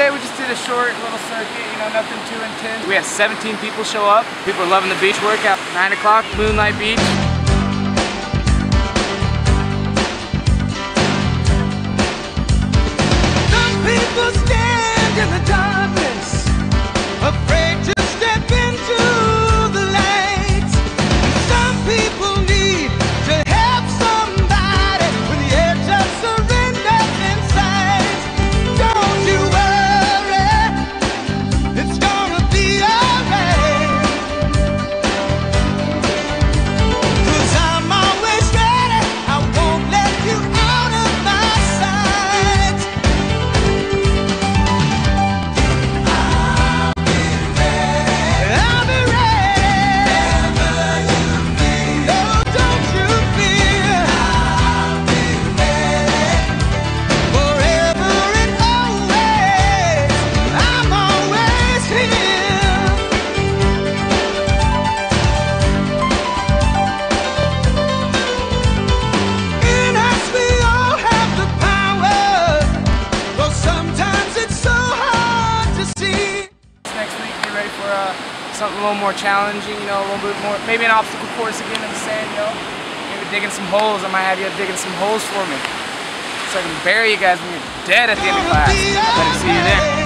today we just did a short little circuit, you know, nothing too intense. We had 17 people show up. People are loving the beach workout. 9 o'clock, Moonlight Beach. Some people stand in the darkness, something a little more challenging, you know, a little bit more, maybe an obstacle course again in the sand, you know. Maybe digging some holes. I might have you digging some holes for me. So I can bury you guys when you're dead at the end of class. Better see